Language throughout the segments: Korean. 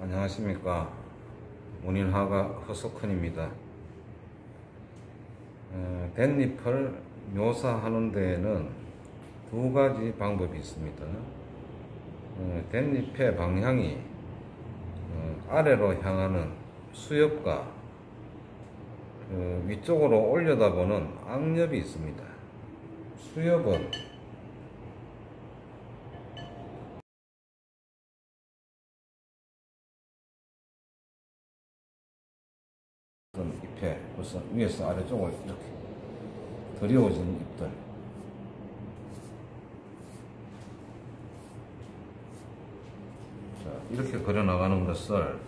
안녕하십니까. 문인화가 허석헌입니다. 어, 댄잎을 묘사하는 데에는 두 가지 방법이 있습니다. 어, 댄잎의 방향이 어, 아래로 향하는 수엽과 그 위쪽으로 올려다보는 악엽이 있습니다. 수엽은 우선 위에서 아래쪽을 이렇게 드리워진 잎들 자, 이렇게 그려 나가는 것을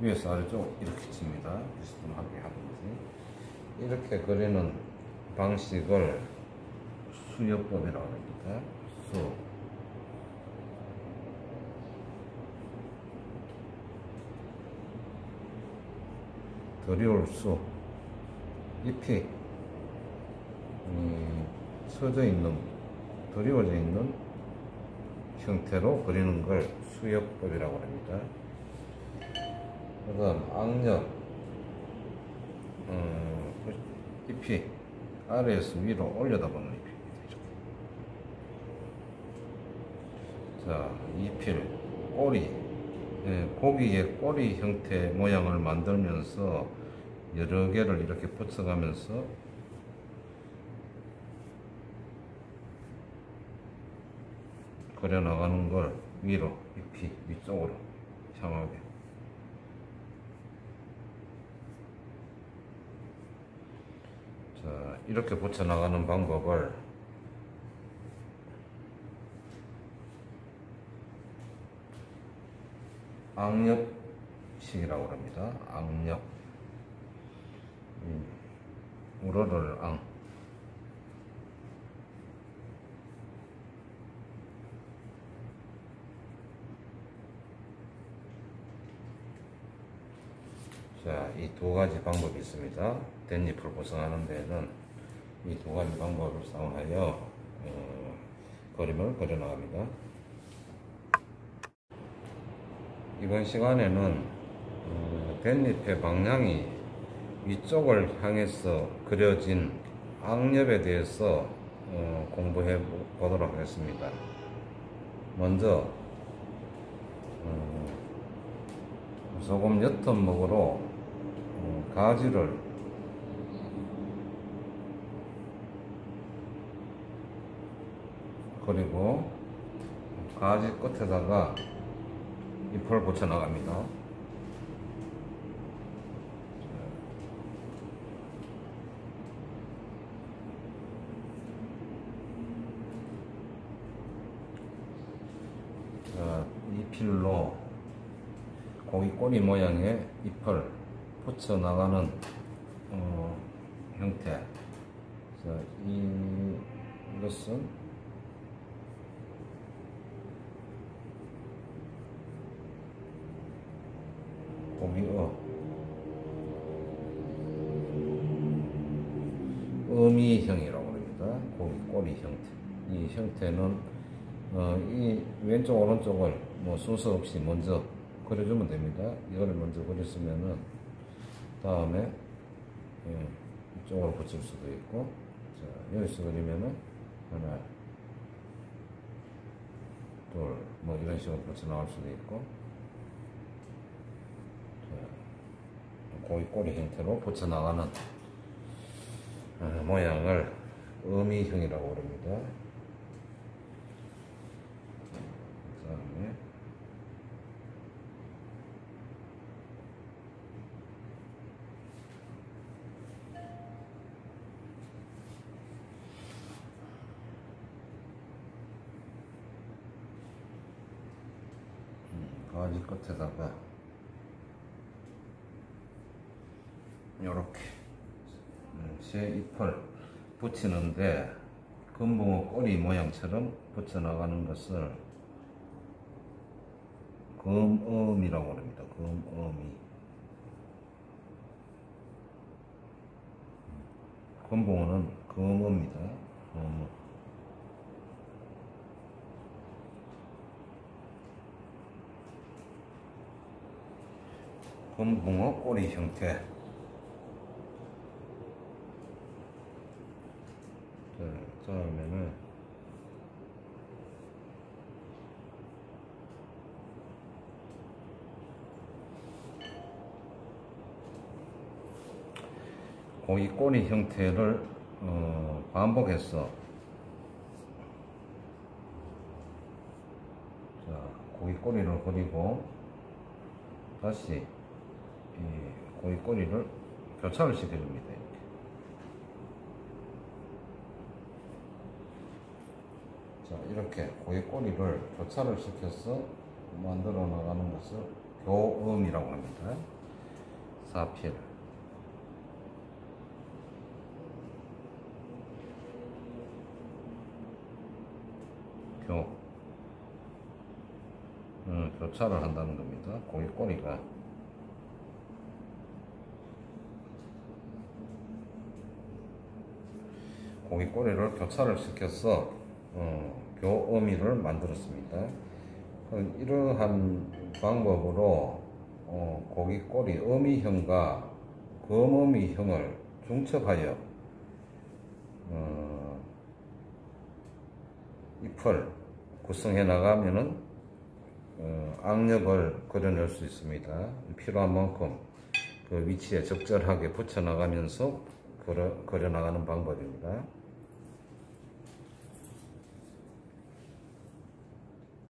위에서 아래쪽 이렇게 칩니다. 비스듬하게 하든지 이렇게 그리는 방식을 수여법이라고 합니다. 수 드리올 수 잎이 음, 서져 있는 드리워져 있는 형태로 그리는 걸 수역법이라고 합니다. 그 다음 악력 음, 잎이 아래에서 위로 올려다보는 잎입니다. 자, 잎을 예, 고기의 꼬리 형태 모양을 만들면서 여러 개를 이렇게 붙여가면서 그려나가는 걸 위로 잎이 위쪽으로 향하게. 자 이렇게 붙여나가는 방법을 악력식이라고 합니다. 악력. 음, 우러를 앙. 자, 이 두 가지 방법이 있습니다. 댄잎을 구성하는 데에는 이 두 가지 방법을 사용하여 어, 그림을 그려나갑니다. 이번 시간에는 어, 댄잎의 방향이 위쪽을 향해서 그려진 악엽에 대해서 어, 공부해 보도록 하겠습니다. 먼저 어, 소금 옅은 목으로 어, 가지를 그리고 가지 끝에다가 잎을 붙여 나갑니다. 자, 이 필로 고기 꼬리 모양의 잎을 붙여 나가는 어, 형태. 자, 이, 이것은 고기어 어미형이라고 합니다. 고기 꼬리 형태. 이 형태는 어, 이 왼쪽 오른쪽을 뭐 순서 없이 먼저 그려주면 됩니다. 이거를 먼저 그렸으면은 다음에 예, 이쪽으로 붙일 수도 있고 자, 여기서 그리면은 하나 둘 뭐 이런 식으로 붙여 나올 수도 있고 고기 꼬리 형태로 붙여 나가는 어, 모양을 어미형이라고 합니다. 그 다음에 음, 가지 끝에다가 요렇게 음, 제 잎을 붙이는데 금붕어 꼬리 모양처럼 붙여나가는 것을 금어미라고 합니다. 금어미 금붕어는 금어입니다. 금어. 금붕어 꼬리 형태 자, 다음에는 고기 꼬리 형태를 어, 반복해서 자, 고기 꼬리를 그리고 다시 이 고기 꼬리를 교차를 시켜줍니다. 이렇게. 자, 이렇게 고기 꼬리를 교차를 시켜서 만들어 나가는 것을 교음이라고 합니다. 사필. 교. 음, 교차를 한다는 겁니다. 고기 꼬리가. 고기 꼬리를 교차를 시켜서 어, 교어미를 만들었습니다. 그 이러한 방법으로 어, 고기 꼬리 어미형과 검어미형을 중첩하여 어, 잎을 구성해 나가면은 어, 악력을 그려낼 수 있습니다. 필요한 만큼 그 위치에 적절하게 붙여 나가면서 그려 나가는 방법입니다.